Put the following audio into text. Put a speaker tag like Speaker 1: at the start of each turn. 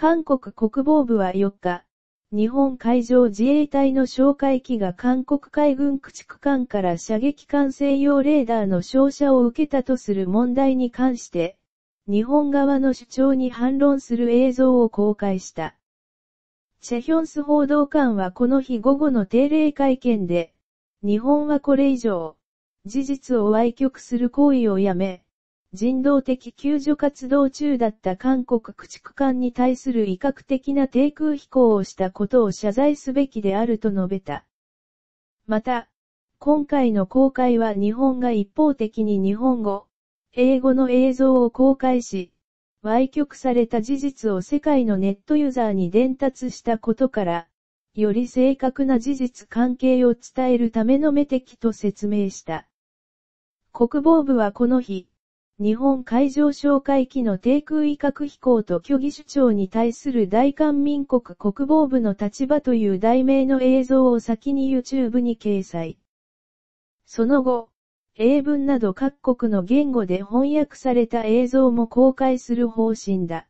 Speaker 1: 韓国国防部は4日、日本海上自衛隊の哨戒機が韓国海軍駆逐艦から射撃管制用レーダーの照射を受けたとする問題に関して、日本側の主張に反論する映像を公開した。チェヒョンス報道官はこの日午後の定例会見で、日本はこれ以上、事実を歪曲する行為をやめ、人道的救助活動中だった韓国駆逐艦に対する威嚇的な低空飛行をしたことを謝罪すべきであると述べた。また、今回の公開は日本が一方的に日本語、英語の映像を公開し、歪曲された事実を世界のネットユーザーに伝達したことから、より正確な事実関係を伝えるための目的と説明した。国防部はこの日、日本海上哨戒機の低空威嚇飛行と虚偽主張に対する大韓民国国防部の立場という題名の映像を先に YouTube に掲載。その後、英文など各国の言語で翻訳された映像も公開する方針だ。